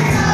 Yeah.